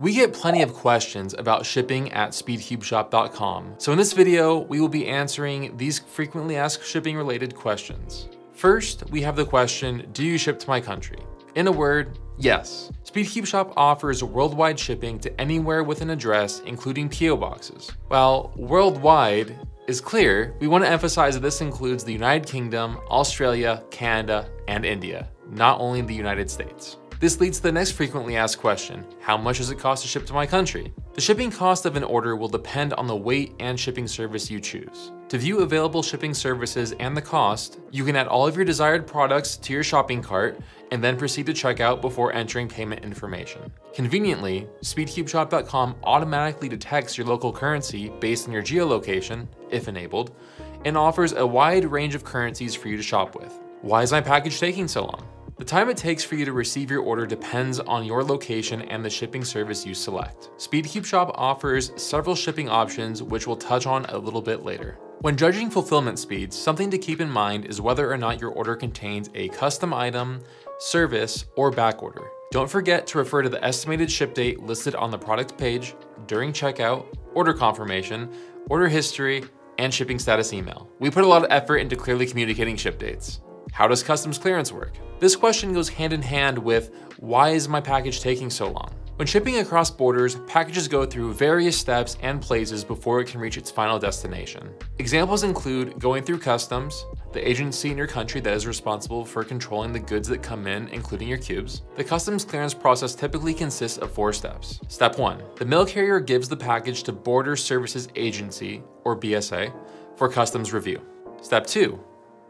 We get plenty of questions about shipping at speedcubeshop.com, so in this video, we will be answering these frequently asked shipping related questions. First, we have the question, do you ship to my country? In a word, yes. SpeedCube Shop offers worldwide shipping to anywhere with an address, including PO boxes. While worldwide is clear, we want to emphasize that this includes the United Kingdom, Australia, Canada, and India, not only the United States. This leads to the next frequently asked question, how much does it cost to ship to my country? The shipping cost of an order will depend on the weight and shipping service you choose. To view available shipping services and the cost, you can add all of your desired products to your shopping cart and then proceed to checkout before entering payment information. Conveniently, SpeedCubeShop.com automatically detects your local currency based on your geolocation, if enabled, and offers a wide range of currencies for you to shop with. Why is my package taking so long? The time it takes for you to receive your order depends on your location and the shipping service you select. SpeedCube Shop offers several shipping options which we'll touch on a little bit later. When judging fulfillment speeds, something to keep in mind is whether or not your order contains a custom item, service, or back order. Don't forget to refer to the estimated ship date listed on the product page, during checkout, order confirmation, order history, and shipping status email. We put a lot of effort into clearly communicating ship dates. How does customs clearance work? This question goes hand in hand with why is my package taking so long? When shipping across borders, packages go through various steps and places before it can reach its final destination. Examples include going through customs, the agency in your country that is responsible for controlling the goods that come in, including your cubes. The customs clearance process typically consists of four steps. Step one, the mail carrier gives the package to Border Services Agency, or BSA, for customs review. Step two,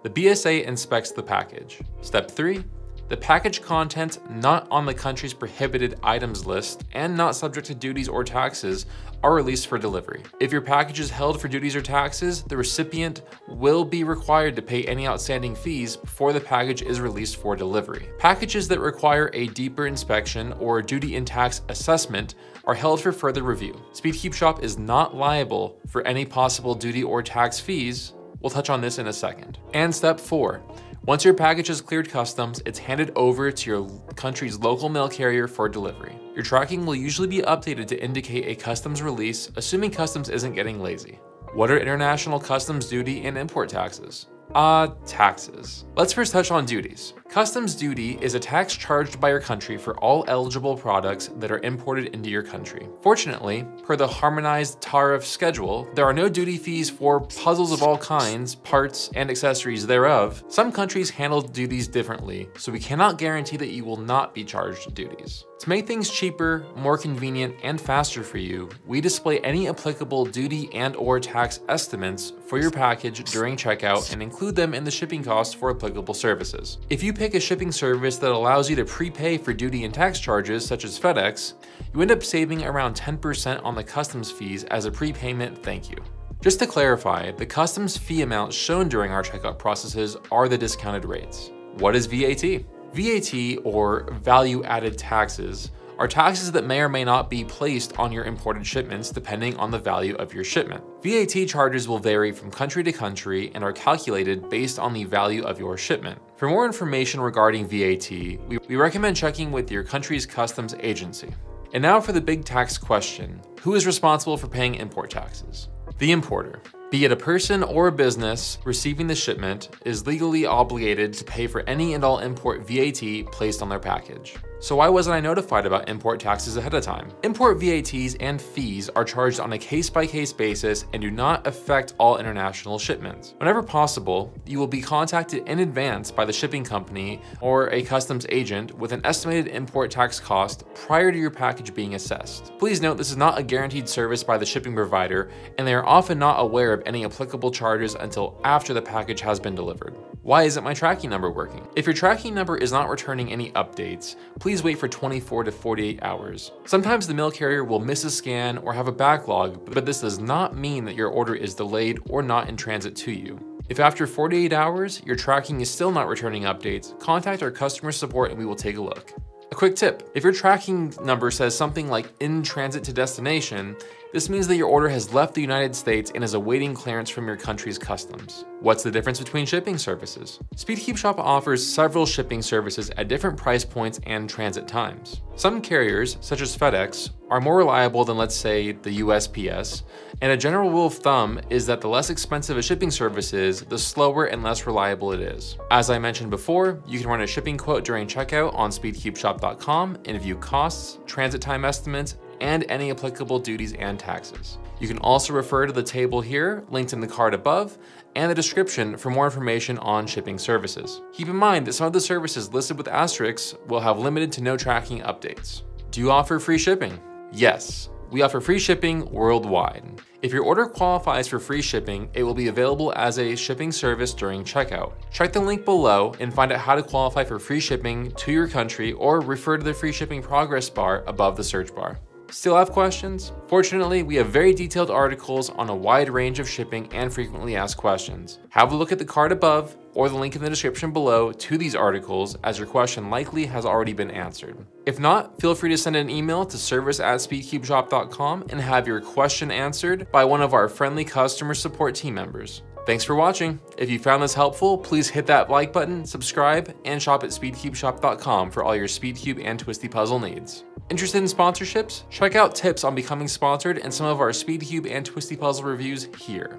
the BSA inspects the package. Step 3. The package contents not on the country's prohibited items list and not subject to duties or taxes are released for delivery. If your package is held for duties or taxes, the recipient will be required to pay any outstanding fees before the package is released for delivery. Packages that require a deeper inspection or duty and tax assessment are held for further review. SpeedCube Shop is not liable for any possible duty or tax fees We'll touch on this in a second. And step four, once your package has cleared customs, it's handed over to your country's local mail carrier for delivery. Your tracking will usually be updated to indicate a customs release, assuming customs isn't getting lazy. What are international customs duty and import taxes? Ah, uh, taxes. Let's first touch on duties. Customs duty is a tax charged by your country for all eligible products that are imported into your country. Fortunately, per the harmonized tariff schedule, there are no duty fees for puzzles of all kinds, parts, and accessories thereof. Some countries handle duties differently, so we cannot guarantee that you will not be charged duties. To make things cheaper, more convenient, and faster for you, we display any applicable duty and or tax estimates for your package during checkout and include them in the shipping costs for applicable services. If you pick a shipping service that allows you to prepay for duty and tax charges, such as FedEx, you end up saving around 10% on the customs fees as a prepayment thank you. Just to clarify, the customs fee amounts shown during our checkout processes are the discounted rates. What is VAT? VAT, or value added taxes, are taxes that may or may not be placed on your imported shipments depending on the value of your shipment. VAT charges will vary from country to country and are calculated based on the value of your shipment. For more information regarding VAT, we, recommend checking with your country's customs agency. And now for the big tax question, who is responsible for paying import taxes? The importer. Be it a person or a business receiving the shipment is legally obligated to pay for any and all import VAT placed on their package. So why wasn't I notified about import taxes ahead of time? Import VATs and fees are charged on a case-by-case -case basis and do not affect all international shipments. Whenever possible, you will be contacted in advance by the shipping company or a customs agent with an estimated import tax cost prior to your package being assessed. Please note this is not a guaranteed service by the shipping provider and they are often not aware of any applicable charges until after the package has been delivered. Why isn't my tracking number working? If your tracking number is not returning any updates, please wait for 24 to 48 hours. Sometimes the mail carrier will miss a scan or have a backlog, but this does not mean that your order is delayed or not in transit to you. If after 48 hours, your tracking is still not returning updates, contact our customer support and we will take a look. A quick tip, if your tracking number says something like in transit to destination, This means that your order has left the United States and is awaiting clearance from your country's customs. What's the difference between shipping services? Speedcube Shop offers several shipping services at different price points and transit times. Some carriers, such as FedEx, are more reliable than let's say the USPS, and a general rule of thumb is that the less expensive a shipping service is, the slower and less reliable it is. As I mentioned before, you can run a shipping quote during checkout on speedcubeshop.com and view costs, transit time estimates, and any applicable duties and taxes. You can also refer to the table here, linked in the card above, and the description for more information on shipping services. Keep in mind that some of the services listed with asterisks will have limited to no tracking updates. Do you offer free shipping? Yes, we offer free shipping worldwide. If your order qualifies for free shipping, it will be available as a shipping service during checkout. Check the link below and find out how to qualify for free shipping to your country or refer to the free shipping progress bar above the search bar. Still have questions? Fortunately, we have very detailed articles on a wide range of shipping and frequently asked questions. Have a look at the card above or the link in the description below to these articles as your question likely has already been answered. If not, feel free to send an email to service at speedcubeshop.com and have your question answered by one of our friendly customer support team members. Thanks for watching. If you found this helpful, please hit that like button, subscribe, and shop at speedcubeshop.com for all your Speedcube and Twisty Puzzle needs. Interested in sponsorships? Check out tips on becoming sponsored and some of our Speedcube and Twisty Puzzle reviews here.